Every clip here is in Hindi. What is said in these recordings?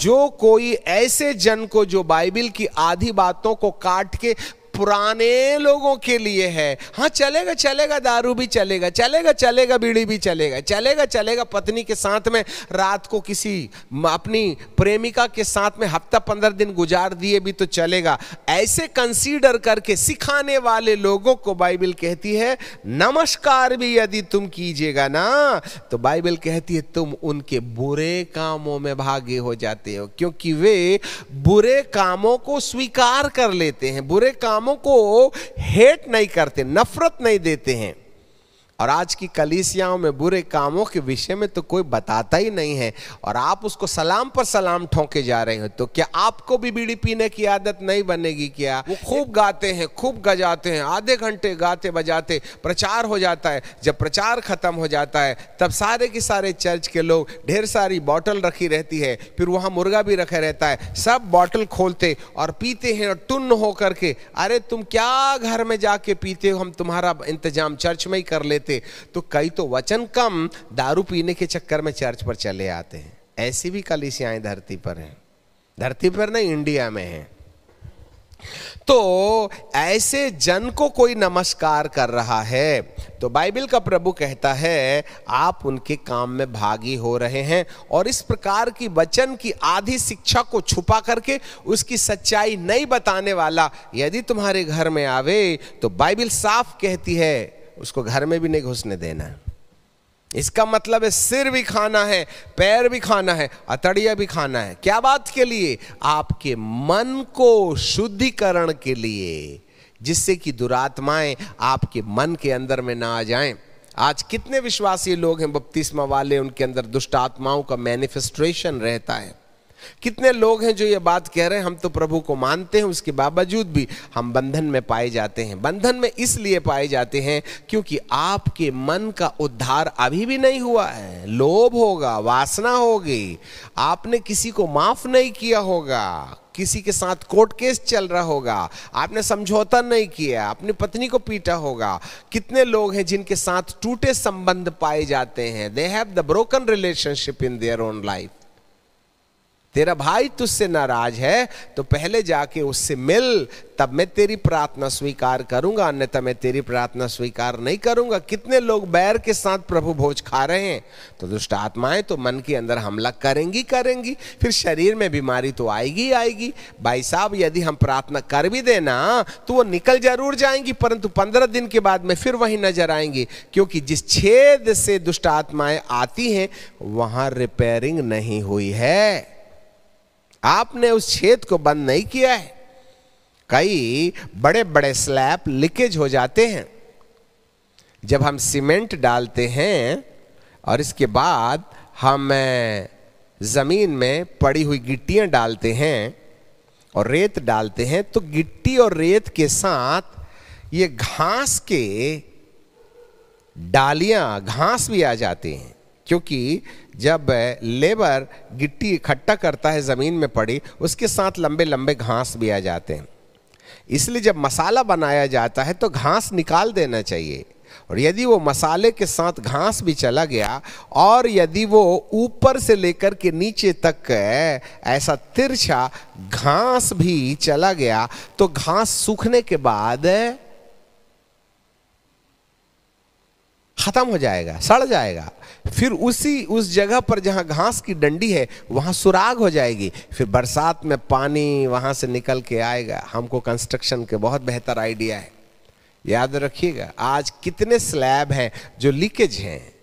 जो कोई ऐसे जन को जो बाइबल की आधी बातों को काट के पुराने लोगों के लिए है। हाँ चलेगा चलेगा, दारू भी चलेगा चलेगा चलेगा, बीड़ी भी चलेगा चलेगा चलेगा, पत्नी के साथ में रात को किसी अपनी प्रेमिका के साथ में हफ़्ता पंद्रह दिन गुजार दिए भी तो चलेगा। ऐसे कंसीडर करके सिखाने वाले लोगों को बाइबल कहती है, नमस्कार भी यदि तुम कीजिएगा ना तो बाइबल कहती है, तुम उनके बुरे कामों में भागे हो जाते हो, क्योंकि वे बुरे कामों को स्वीकार कर लेते हैं, बुरे कामों को हेट नहीं करते नफरत नहीं देते हैं। और आज की कलीसियाओं में बुरे कामों के विषय में तो कोई बताता ही नहीं है। और आप उसको सलाम पर सलाम ठोंके जा रहे हो तो क्या आपको भी बीड़ी पीने की आदत नहीं बनेगी क्या? वो खूब गाते हैं खूब गजाते हैं आधे घंटे गाते बजाते प्रचार हो जाता है। जब प्रचार खत्म हो जाता है तब सारे के सारे चर्च के लोग ढेर सारी बॉटल रखी रहती है फिर वहाँ मुर्गा भी रखा रहता है। सब बॉटल खोलते और पीते हैं और टुन्न होकर के अरे तुम क्या घर में जाके पीते हो? हम तुम्हारा इंतज़ाम चर्च में ही कर लेते थे तो कई तो वचन कम, दारू पीने के चक्कर में चर्च पर चले आते हैं। ऐसी भी कलिसियाएँ धरती पर हैं। धरती पर नहीं, इंडिया में है। तो ऐसे जन को कोई नमस्कार कर रहा है तो बाइबल का प्रभु कहता है, आप उनके काम में भागी हो रहे हैं, और इस प्रकार की वचन की आधी शिक्षा को छुपा करके उसकी सच्चाई नहीं बताने वाला, यदि तुम्हारे घर में आवे तो बाइबल साफ़ कहती है उसको घर में भी नहीं घुसने देना है। इसका मतलब है सिर भी खाना है, पैर भी खाना है, अतड़िया भी खाना है। क्या बात के लिए? आपके मन को शुद्धिकरण के लिए, जिससे कि दुरात्माएँ आपके मन के अंदर में ना आ जाएँ। आज कितने विश्वासी लोग हैं, बपतिस्मा वाले, उनके अंदर दुष्ट आत्माओं का मैनिफेस्टेशन रहता है। कितने लोग हैं जो ये बात कह रहे हैं, हम तो प्रभु को मानते हैं, उसके बावजूद भी हम बंधन में पाए जाते हैं। बंधन में इसलिए पाए जाते हैं क्योंकि आपके मन का उद्धार अभी भी नहीं हुआ है। लोभ होगा, वासना होगी। आपने किसी को माफ़ नहीं किया होगा। किसी के साथ कोर्ट केस चल रहा होगा। आपने समझौता नहीं किया, अपनी पत्नी को पीटा होगा। कितने लोग हैं जिनके साथ टूटे संबंध पाए जाते हैं। They have the broken relationship in their own life तेरा भाई तुझसे नाराज़ है तो पहले जाके उससे मिल, तब मैं तेरी प्रार्थना स्वीकार करूँगा, अन्यथा मैं तेरी प्रार्थना स्वीकार नहीं करूँगा। कितने लोग बैर के साथ प्रभु भोज खा रहे हैं? तो दुष्ट आत्माएँ तो मन के अंदर हमला करेंगी करेंगी, फिर शरीर में बीमारी तो आएगी आएगी। भाई साहब, यदि हम प्रार्थना कर भी देना तो वो निकल ज़रूर जाएँगी, परंतु पंद्रह दिन के बाद में फिर वही नज़र आएँगी, क्योंकि जिस छेद से दुष्ट आत्माएँ आती हैं, वहाँ रिपेयरिंग नहीं हुई है। आपने उस छेद को बंद नहीं किया है। कई बड़े बड़े स्लैब लीकेज हो जाते हैं। जब हम सीमेंट डालते हैं और इसके बाद हम ज़मीन में पड़ी हुई गिट्टियाँ डालते हैं और रेत डालते हैं तो गिट्टी और रेत के साथ ये घास के डालियाँ, घास भी आ जाते हैं। क्योंकि जब लेबर गिट्टी इकट्ठा करता है ज़मीन में पड़ी, उसके साथ लंबे लंबे घास भी आ जाते हैं। इसलिए जब मसाला बनाया जाता है तो घास निकाल देना चाहिए। और यदि वो मसाले के साथ घास भी चला गया, और यदि वो ऊपर से लेकर के नीचे तक ऐसा तिरछा घास भी चला गया तो घास सूखने के बाद खत्म हो जाएगा, सड़ जाएगा। फिर उसी, उस जगह पर जहाँ घास की डंडी है, वहाँ सुराग हो जाएगी। फिर बरसात में पानी वहाँ से निकल के आएगा। हमको कंस्ट्रक्शन के बहुत बेहतर आइडिया है। याद रखिएगा, आज कितने स्लैब हैं जो लीकेज हैं।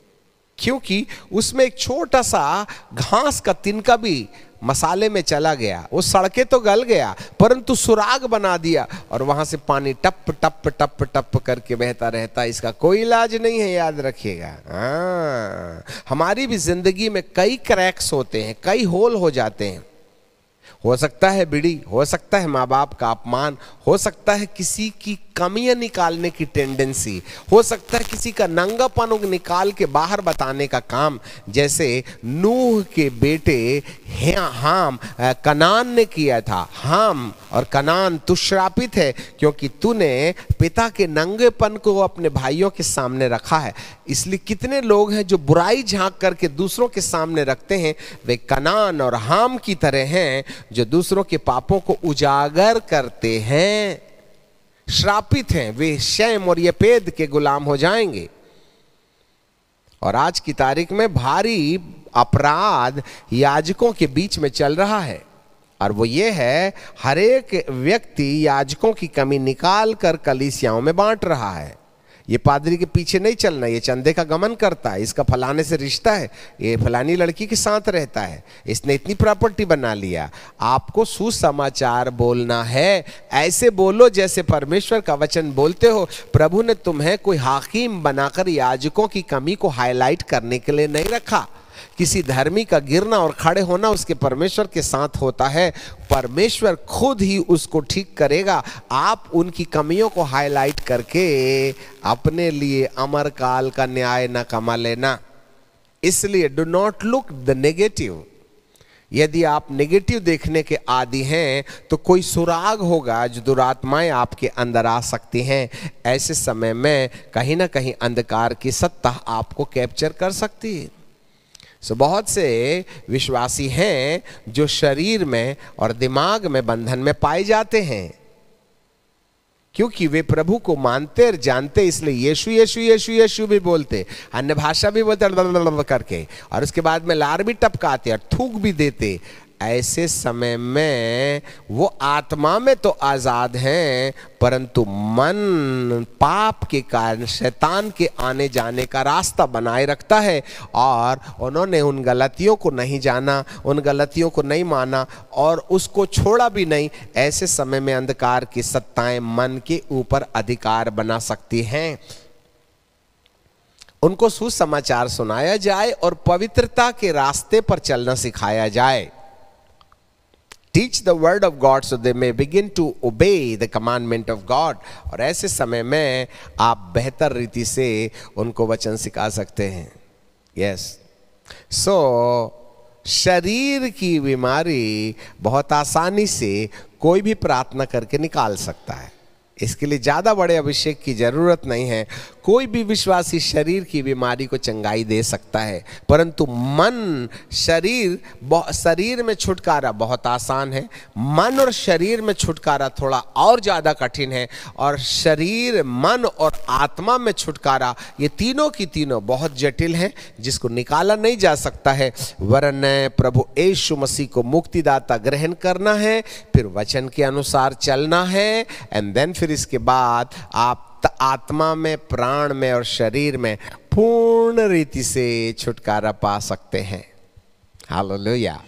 क्योंकि उसमें एक छोटा सा घास का तिनका भी मसाले में चला गया। वो सड़के तो गल गया, परंतु सुराग बना दिया और वहाँ से पानी टप टप टप टप करके बहता रहता। है इसका कोई इलाज नहीं है, याद रखिएगा। हाँ हमारी भी ज़िंदगी में कई क्रैक्स होते हैं, कई होल हो जाते हैं। हो सकता है बिड़ी, हो सकता है माँ बाप का अपमान, हो सकता है किसी की कमियाँ निकालने की टेंडेंसी हो सकता है किसी का नंगापन निकाल के बाहर बताने का काम, जैसे नूह के बेटे हाम कनान ने किया था। हाम और कनान तू श्रापित है, क्योंकि तूने पिता के नंगेपन को अपने भाइयों के सामने रखा है। इसलिए कितने लोग हैं जो बुराई झाँक करके दूसरों के सामने रखते हैं, वे कनान और हाम की तरह हैं जो दूसरों के पापों को उजागर करते हैं। श्रापित हैं, वे शैम और ये पेद के गुलाम हो जाएँगे। और आज की तारीख में भारी अपराध याजकों के बीच में चल रहा है। और वो ये है, हर एक व्यक्ति याजकों की कमी निकाल कर कलिसियाओं में बांट रहा है। ये पादरी के पीछे नहीं चलना, ये चंदे का गमन करता है, इसका फलाने से रिश्ता है, ये फलानी लड़की के साथ रहता है, इसने इतनी प्रॉपर्टी बना लिया। आपको सुसमाचार बोलना है, ऐसे बोलो जैसे परमेश्वर का वचन बोलते हो। प्रभु ने तुम्हें कोई हाकिम बनाकर याजकों की कमी को हाईलाइट करने के लिए नहीं रखा। किसी धर्मी का गिरना और खड़े होना उसके परमेश्वर के साथ होता है। परमेश्वर खुद ही उसको ठीक करेगा। आप उनकी कमियों को हाईलाइट करके अपने लिए अमर काल का न्याय न कमा लेना। इसलिए do not look the negative यदि आप नेगेटिव देखने के आदि हैं तो कोई सुराग होगा जो दुरात्माएँ आपके अंदर आ सकती हैं। ऐसे समय में कहीं ना कहीं अंधकार की सत्ता आपको कैप्चर कर सकती है। सो so, बहुत से विश्वासी हैं जो शरीर में और दिमाग में बंधन में पाए जाते हैं। क्योंकि वे प्रभु को मानते और जानते इसलिए यीशु यीशु यीशु यीशु भी बोलते अन्य भाषा भी बोलते करके और उसके बाद में लार भी टपकाते और थूक भी देते ऐसे समय में वो आत्मा में तो आज़ाद हैं, परंतु मन पाप के कारण, शैतान के आने जाने का रास्ता बनाए रखता है और उन्होंने उन गलतियों को नहीं जाना, उन गलतियों को नहीं माना और उसको छोड़ा भी नहीं। ऐसे समय में अंधकार की सत्ताएँ मन के ऊपर अधिकार बना सकती हैं। उनको सुसमाचार सुनाया जाए और पवित्रता के रास्ते पर चलना सिखाया जाए। Teach the word of God so they may begin to obey the commandment of God और ऐसे समय में आप बेहतर रीति से उनको वचन सिखा सकते हैं। यस सो शरीर की बीमारी बहुत आसानी से कोई भी प्रार्थना करके निकाल सकता है। इसके लिए ज़्यादा बड़े अभिषेक की ज़रूरत नहीं है। कोई भी विश्वासी शरीर की बीमारी को चंगाई दे सकता है, परंतु मन, शरीर शरीर में छुटकारा बहुत आसान है। मन और शरीर में छुटकारा थोड़ा और ज़्यादा कठिन है और शरीर, मन और आत्मा में छुटकारा, ये तीनों की तीनों बहुत जटिल है, जिसको निकाला नहीं जा सकता है। वरन प्रभु यीशु मसीह को मुक्तिदाता ग्रहण करना है, फिर वचन के अनुसार चलना है एंड देन फिर इसके बाद आप आत्मा में, प्राण में और शरीर में पूर्ण रीति से छुटकारा पा सकते हैं। हालेलुया।